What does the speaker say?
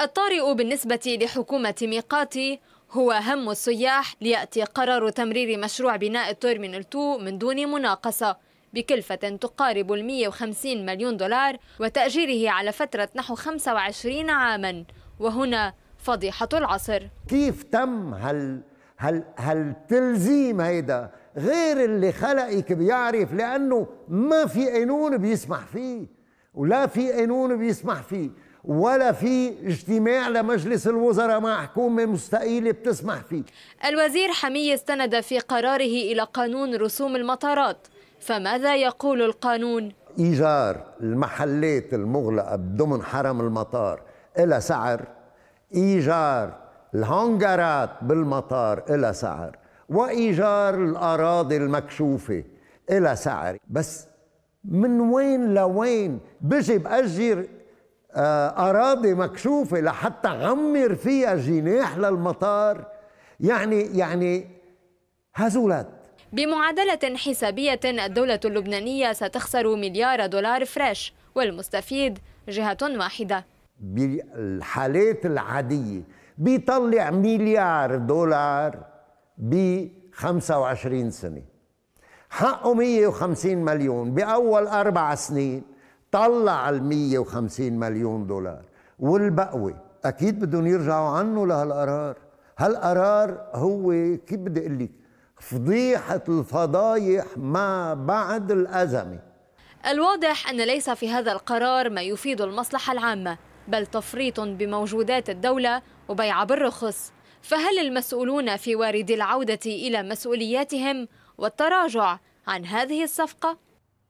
الطارئ بالنسبة لحكومة ميقاتي هو هم السياح ليأتي قرار تمرير مشروع بناء التيرمينال 2 من دون مناقصة بكلفة تقارب ال 150 مليون دولار وتأجيره على فترة نحو 25 عاما. وهنا فضيحة العصر. كيف تم هال هال هالتلزيم هيدا غير اللي خلقك بيعرف؟ لأنه ما في قانون بيسمح فيه ولا في قانون بيسمح فيه. ولا في اجتماع لمجلس الوزراء مع حكومة مستقيلة بتسمح فيه. الوزير حمية استند في قراره إلى قانون رسوم المطارات. فماذا يقول القانون؟ إيجار المحلات المغلقة ضمن حرم المطار إلى سعر. إيجار الهانجرات بالمطار إلى سعر. وإيجار الأراضي المكشوفة إلى سعر. بس من وين لوين؟ بجي بأجر أراضي مكشوفة لحتى عمر فيها جناح للمطار. يعني يعني هزولات. بمعادلة حسابية الدولة اللبنانية ستخسر مليار دولار فريش والمستفيد جهة واحدة. بالحالات العادية بيطلع مليار دولار ب 25 سنة. حقه 150 مليون بأول أربع سنين. طلع ال 150 مليون دولار. والبقوي أكيد بدهم يرجعوا عنه لهالقرار. هالقرار هو كيف بدي أقول لك؟ فضيحة الفضايح ما بعد الأزمة. الواضح أن ليس في هذا القرار ما يفيد المصلحة العامة بل تفريط بموجودات الدولة وبيع بالرخص. فهل المسؤولون في وارد العودة إلى مسؤولياتهم والتراجع عن هذه الصفقة؟